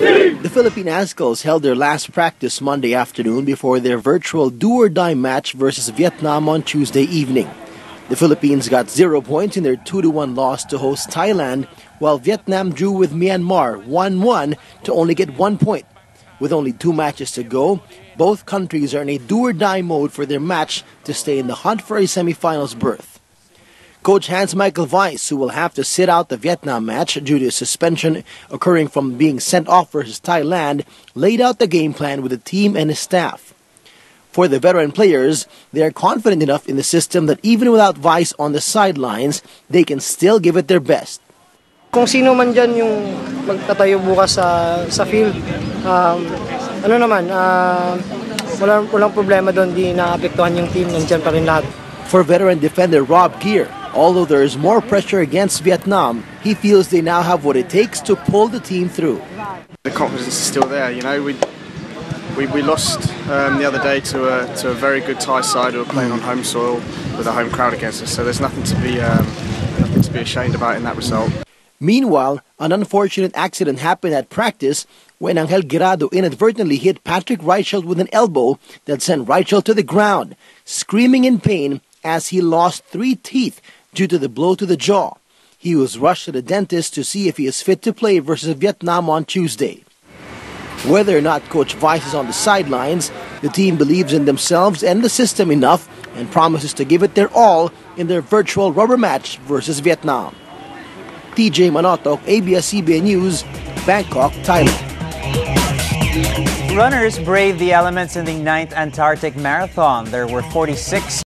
The Philippine Azkals held their last practice Monday afternoon before their virtual do-or-die match versus Vietnam on Tuesday evening. The Philippines got zero points in their 2-1 loss to host Thailand, while Vietnam drew with Myanmar 1-1 to only get one point. With only two matches to go, both countries are in a do-or-die mode for their match to stay in the hunt for a semifinals berth. Coach Hans Michael Weiss, who will have to sit out the Vietnam match due to a suspension occurring from being sent off versus Thailand, laid out the game plan with the team and his staff. For the veteran players, they are confident enough in the system that even without Weiss on the sidelines, they can still give it their best. Kung sino man dyan yung magtatayo bukas sa, sa field, um, ano naman, uh, walang, walang problema doon, di naapektuhan yung team, nandyan pa rin lahat. For veteran defender Rob Gier, Although there is more pressure against Vietnam, he feels they now have what it takes to pull the team through. The confidence is still there. You know, we we, we lost um, the other day to a, to a very good Thai side who are playing on home soil with a home crowd against us. So there's nothing to be um, nothing to be ashamed about in that result. Meanwhile, an unfortunate accident happened at practice when Angel Guirado inadvertently hit Patrick Reichelt with an elbow that sent Reichelt to the ground, screaming in pain as he lost three teeth due to the blow to the jaw. He was rushed to the dentist to see if he is fit to play versus Vietnam on Tuesday. Whether or not Coach Weiss is on the sidelines, the team believes in themselves and the system enough and promises to give it their all in their virtual rubber match versus Vietnam. TJ Manotok, ABS-CBN News, Bangkok, Thailand. Runners braved the elements in the 9th Antarctic Marathon. There were 46